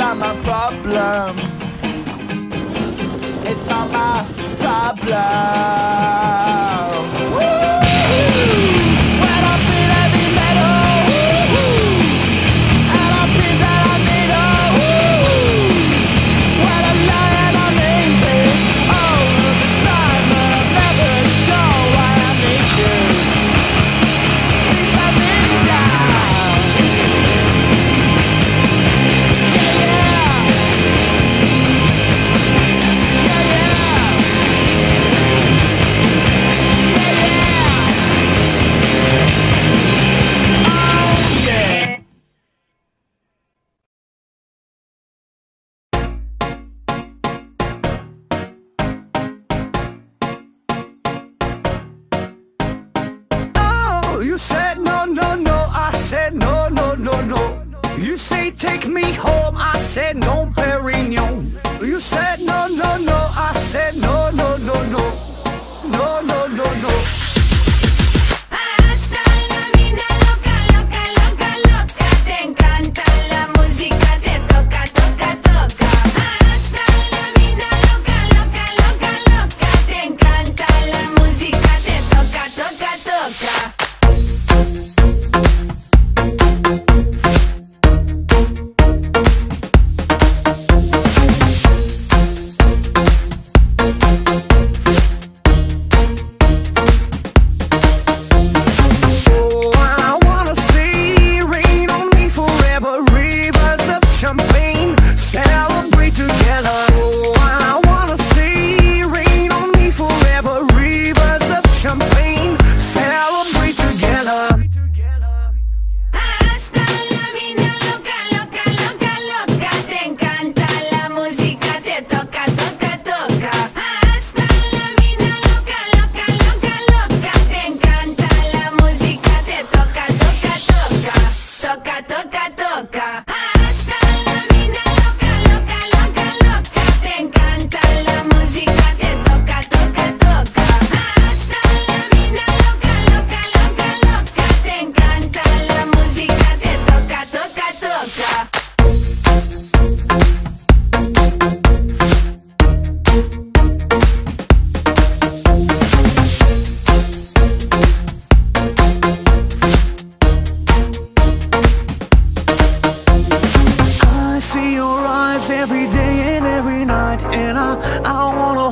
not my problem. It's not my problem. You say take me home, I said no, bury me.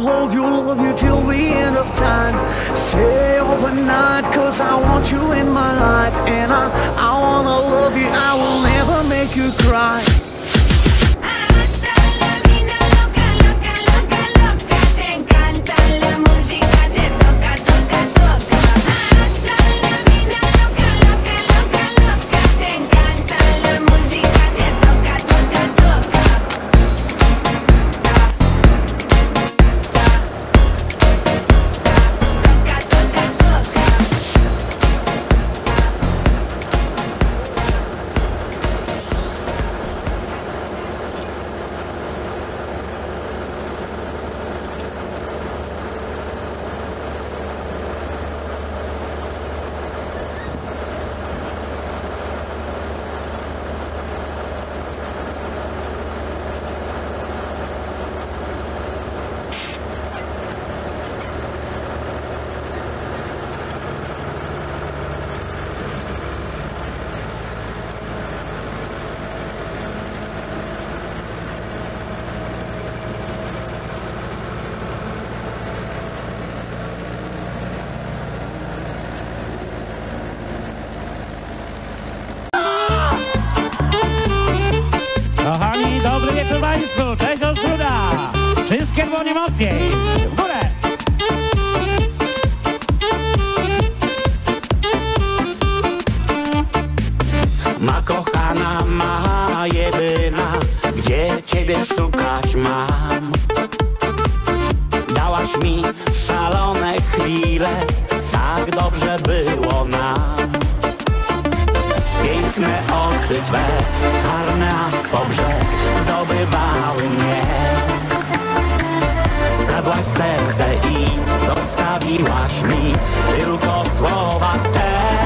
hold you, love you till the end of time. Stay overnight, cause I want you in my life. Dobry wieczór Państwu, cześć Ostruda! Wszystkie dłonie mocniej, w górę! Ma kochana, ma jedyna, gdzie ciebie szukać mam? Dałaś mi szalone chwile, tak dobrze było nam. Piękne oczy twe, czarne aż po brzeg, porwywały mnie. Zdradłaś serce i zostawiłaś mi tylko słowa te.